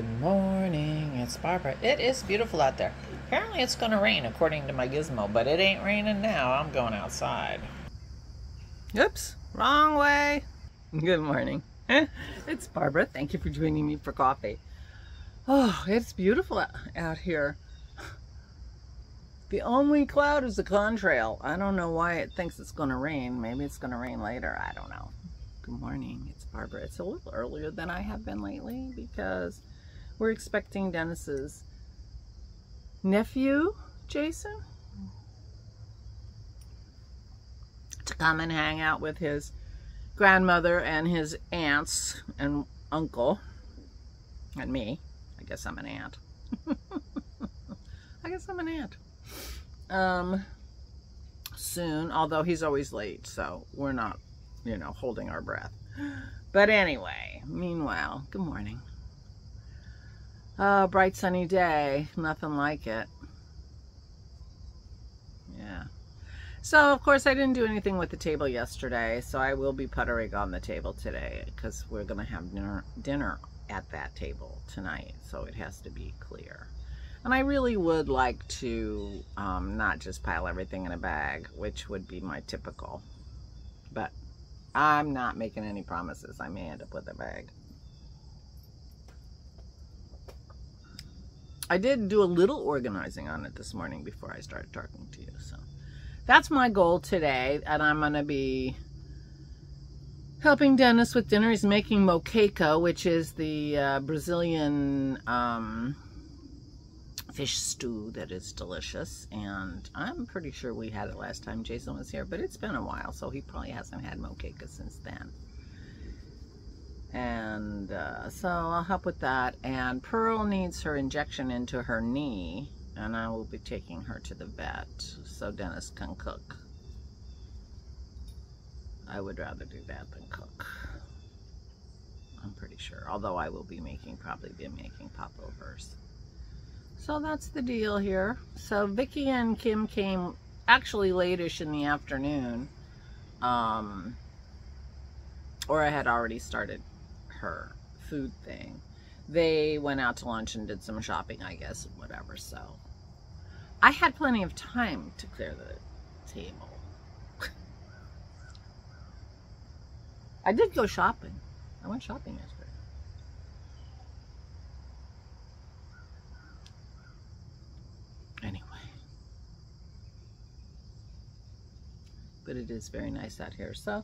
Good morning, it's Barbara. It is beautiful out there. Apparently, it's going to rain according to my gizmo, but it ain't raining now. I'm going outside. Oops, wrong way. Good morning. it's Barbara. Thank you for joining me for coffee. Oh, it's beautiful out here. The only cloud is the contrail. I don't know why it thinks it's going to rain. Maybe it's going to rain later. I don't know. Good morning. It's Barbara. It's a little earlier than I have been lately because we're expecting Dennis's nephew, Jason, to come and hang out with his grandmother and his aunts and uncle and me. I guess I'm an aunt. I guess I'm an aunt. Um, soon, although he's always late, so we're not, you know, holding our breath. But anyway, meanwhile, good morning. Uh, bright sunny day. Nothing like it. Yeah. So, of course, I didn't do anything with the table yesterday, so I will be puttering on the table today because we're going to have dinner, dinner at that table tonight, so it has to be clear. And I really would like to um, not just pile everything in a bag, which would be my typical. But I'm not making any promises. I may end up with a bag. I did do a little organizing on it this morning before I started talking to you. So that's my goal today. And I'm going to be helping Dennis with dinner. He's making moqueca, which is the uh, Brazilian um, fish stew that is delicious. And I'm pretty sure we had it last time Jason was here, but it's been a while, so he probably hasn't had moqueca since then and uh, so I'll help with that. And Pearl needs her injection into her knee and I will be taking her to the vet so Dennis can cook. I would rather do that than cook. I'm pretty sure. Although I will be making probably be making popovers. So that's the deal here. So Vicky and Kim came actually latish in the afternoon um, or I had already started her food thing. They went out to lunch and did some shopping, I guess, and whatever. So I had plenty of time to clear the table. I did go shopping. I went shopping yesterday. Anyway. But it is very nice out here. So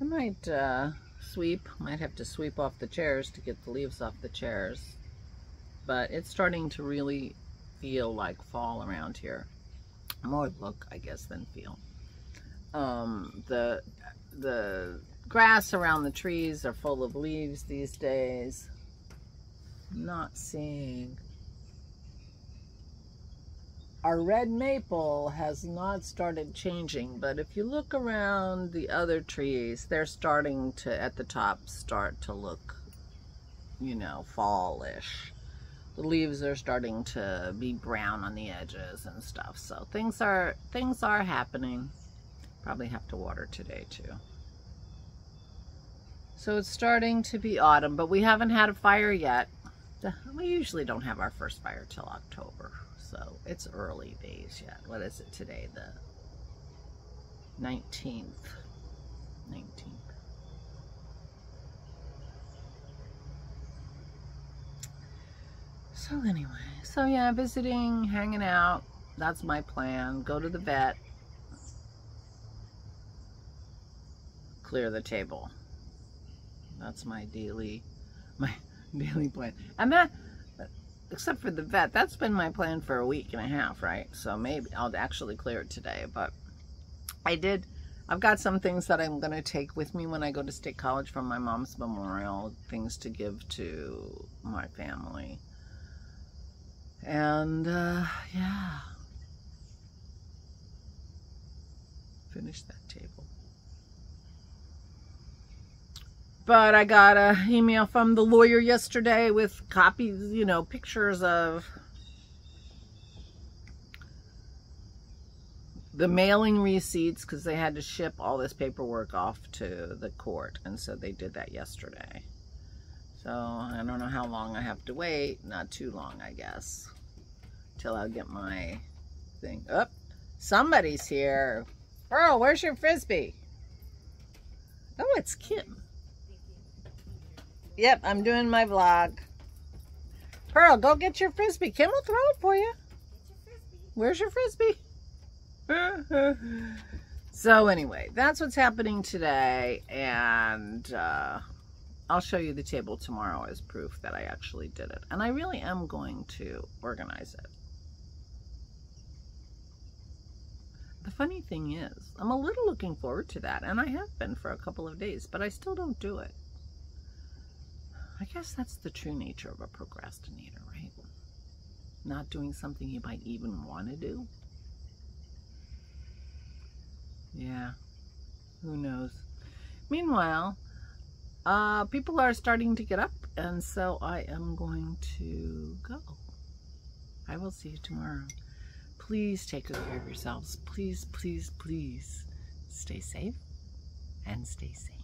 I might uh, sweep. Might have to sweep off the chairs to get the leaves off the chairs. But it's starting to really feel like fall around here. More look, I guess, than feel. Um, the, the grass around the trees are full of leaves these days. Not seeing our red maple has not started changing, but if you look around the other trees, they're starting to, at the top, start to look, you know, fallish. The leaves are starting to be brown on the edges and stuff. So things are, things are happening. Probably have to water today too. So it's starting to be autumn, but we haven't had a fire yet. We usually don't have our first fire till October so it's early days yet. What is it today? The 19th. 19th. So anyway, so yeah, visiting, hanging out. That's my plan. Go to the vet. Clear the table. That's my daily, my daily plan. And that, except for the vet, that's been my plan for a week and a half, right? So maybe I'll actually clear it today. But I did, I've got some things that I'm going to take with me when I go to State College from my mom's memorial, things to give to my family. And, uh, yeah. Finish that table. But I got a email from the lawyer yesterday with copies, you know, pictures of the mailing receipts because they had to ship all this paperwork off to the court. And so they did that yesterday. So I don't know how long I have to wait. Not too long, I guess. Till I'll get my thing. Up. Oh, somebody's here. Pearl, where's your frisbee? Oh, it's Kim. Yep, I'm doing my vlog. Pearl, go get your frisbee. Kim will throw it for you. Where's your frisbee? so anyway, that's what's happening today. And uh, I'll show you the table tomorrow as proof that I actually did it. And I really am going to organize it. The funny thing is, I'm a little looking forward to that, and I have been for a couple of days, but I still don't do it. I guess that's the true nature of a procrastinator, right? Not doing something you might even want to do. Yeah, who knows? Meanwhile, uh, people are starting to get up, and so I am going to go. I will see you tomorrow. Please take good care of yourselves. Please, please, please stay safe and stay sane.